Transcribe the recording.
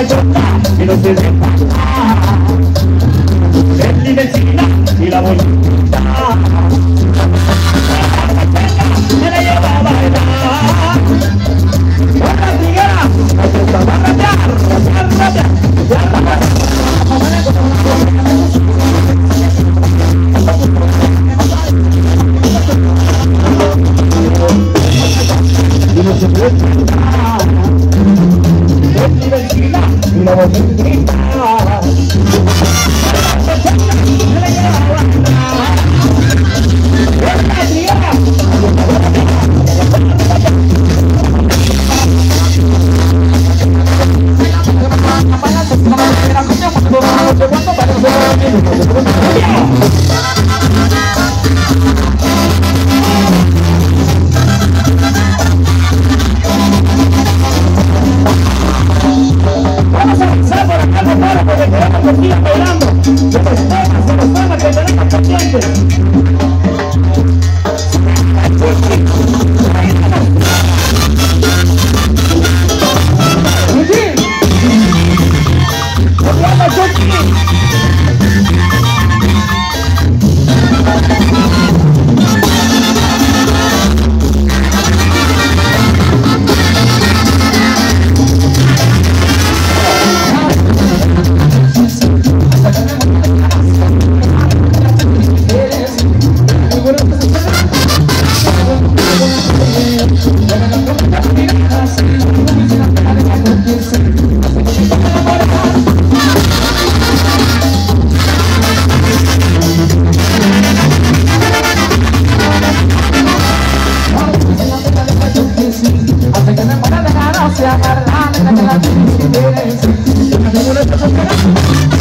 y no se deja Es mi vecina y la bonita a bailar. Con la tiguera me se agarran, I'm gonna